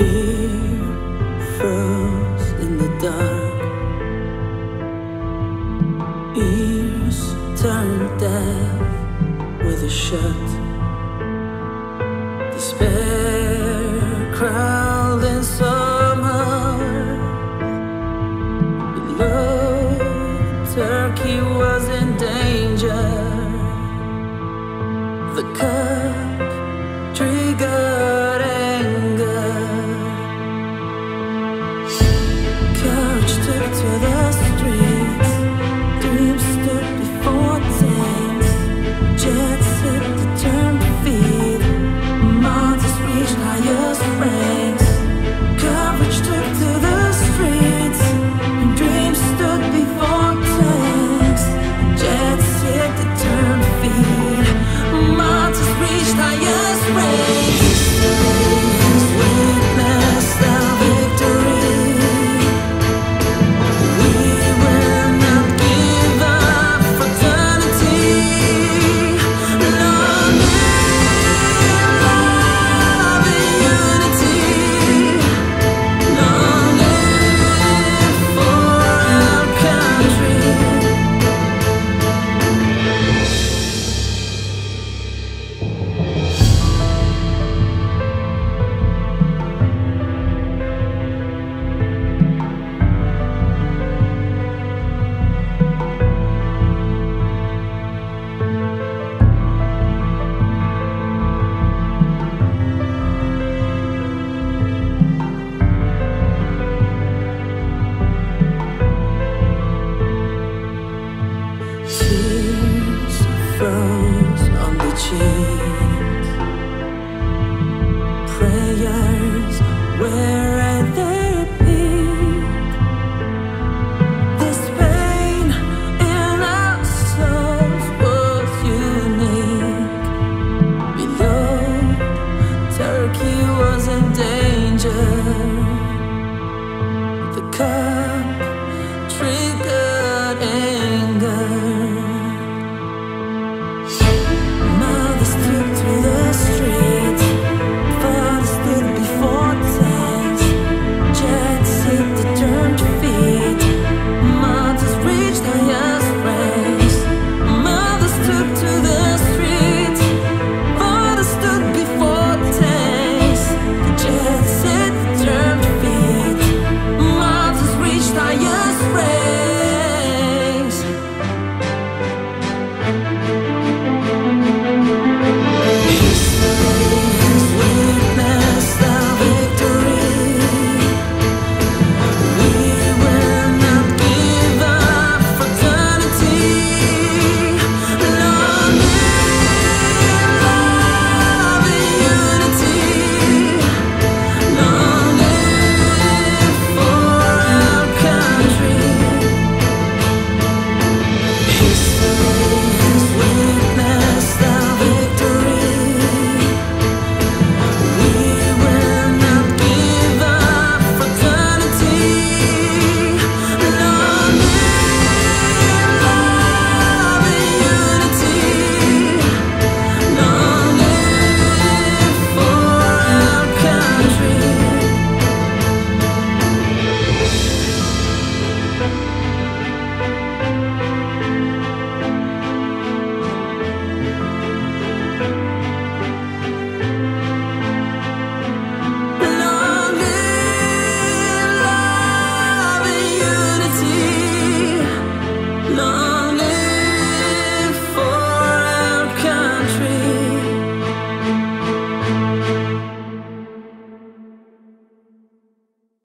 fear froze in the dark. Ears turned deaf with a shut. Despair crowd in summer. It Turkey was in danger. The. Prayers where at their peak. This pain in our souls was unique. Below, Turkey was in danger. The car.